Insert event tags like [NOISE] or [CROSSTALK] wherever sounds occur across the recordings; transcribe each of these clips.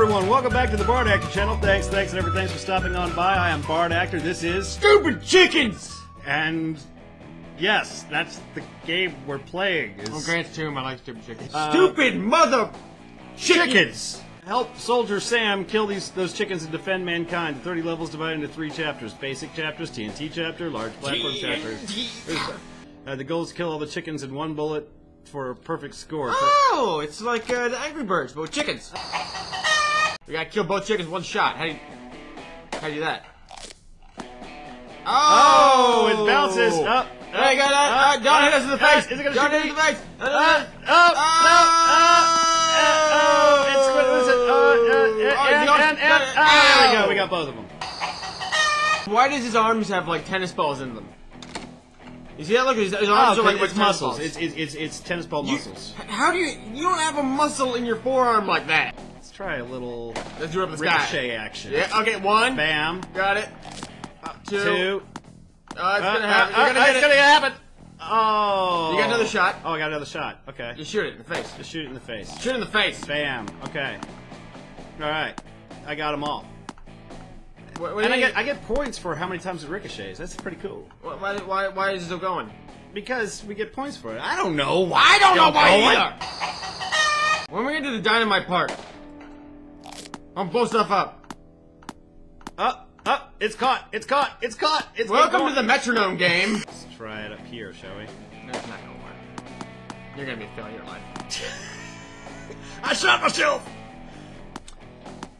everyone. Welcome back to the Bard Actor channel. Thanks, thanks, and everything Thanks for stopping on by. I am Bard Actor. This is Stupid chickens! and yes, that's the game we're playing. Is On Grant's tomb, I like stupid chickens. Uh, stupid mother chickens. Help Soldier Sam kill these those chickens and defend mankind. The 30 levels divided into three chapters: basic chapters, TNT chapter, large platform chapters. Uh, the goal is to kill all the chickens in one bullet for a perfect score. Oh, it's like uh, the Angry Birds, but with chickens. [LAUGHS] We gotta kill both chickens one shot. How do you, how do you do that? Oh, it bounces up. Hey, got that? up, Uh, don't hit us in the up, face! Is it gonna don't hit us in the face! Uh, Uh, oh, no, uh, oh, it's what is it? Uh, uh, Oh, and, God, and, and, ah, there we go. We got both of them. Why does his arms have like tennis balls in them? You see that? Look, his, his Oh, arms are like it's muscles. Tennis It's, it's it's it's tennis ball muscles. You, how do you? You don't have a muscle in your forearm like that. Try a little Let's do it up the sky. ricochet action. Yeah. Okay. One. Bam. Got it. Uh, two. Two. Uh, it's Uh, gonna happen. uh, You're gonna uh, it's it. gonna happen. Oh. You got another shot. Oh, I got another shot. Okay. You shoot it in the face. Just shoot it in the face. Shoot it in the face. Bam. Okay. All right. I got them all. What, what And I get I get points for how many times it ricochets. That's pretty cool. why, why, why is it still going? Because we get points for it. I don't know why. I don't know why either. When we get to the dynamite part, I'm blow stuff up. Up, up. It's caught. It's caught. It's caught. It's Welcome going. to the metronome game. Let's try it up here, shall we? That's not gonna work. You're gonna be a failure in life. [LAUGHS] I shot myself.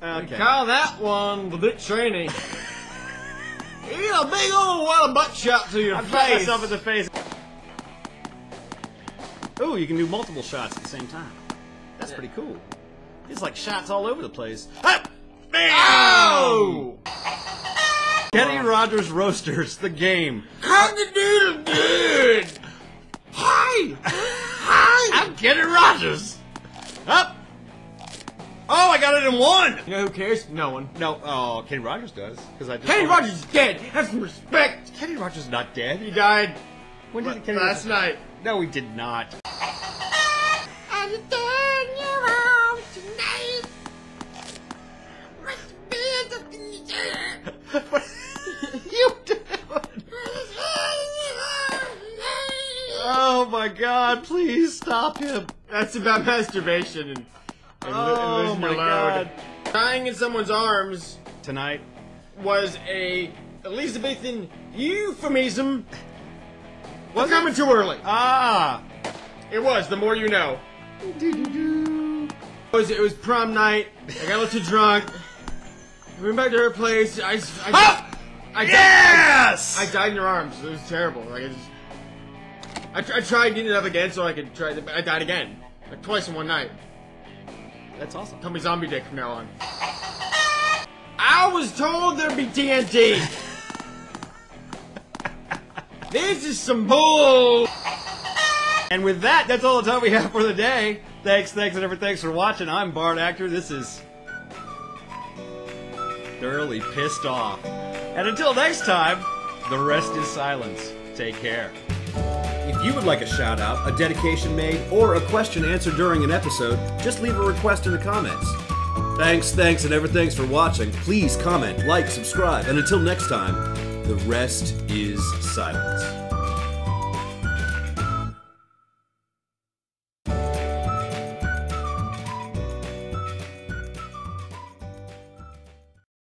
Okay. Call that one the Dick Cheney. [LAUGHS] Eat a big old well butt shot to your I shot face. myself in the face. Ooh, you can do multiple shots at the same time. That's pretty cool. It's like shots all over the place. Ah! Bam! Oh! Kenny Rogers Roasters, the game. Cock-a-doodle good. Hi. Hi. I'm Kenny Rogers. Up. Oh, I got it in one. You know who cares? No one. No, oh, Kenny Rogers does because I just Kenny Rogers is dead. Have some respect. Kenny Rogers is not dead. He died When did Kenny last Rogers? night. No, he did not. I'm turn my God! Please stop him. That's about masturbation and, and, li- and Oh listening my aloud. God! Dying in someone's arms Tonight, was a Elizabethan euphemism. Was Was coming too early. ah. It was. The more you know. It was, it was prom night. I got a little too drunk. We went back to her place. I, I! I, died- Yes! I, I died in her arms. It was terrible. Like I just, I, tr- I tried getting it up again so I could try. But I died again, like twice in one night. That's awesome. Call me zombie dick from now on. I was told there'd be TNT. [LAUGHS] this is some bull. And with that, that's all the time we have for the day. Thanks, thanks, and everything. Thanks for watching. I'm Bard Actor. This is thoroughly pissed off. And until next time, the rest is silence. Take care. If you would like a shout out, a dedication made, or a question answered during an episode, just leave a request in the comments. Thanks, thanks, and everything's for watching. Please comment, like, subscribe, and until next time, the rest is silence.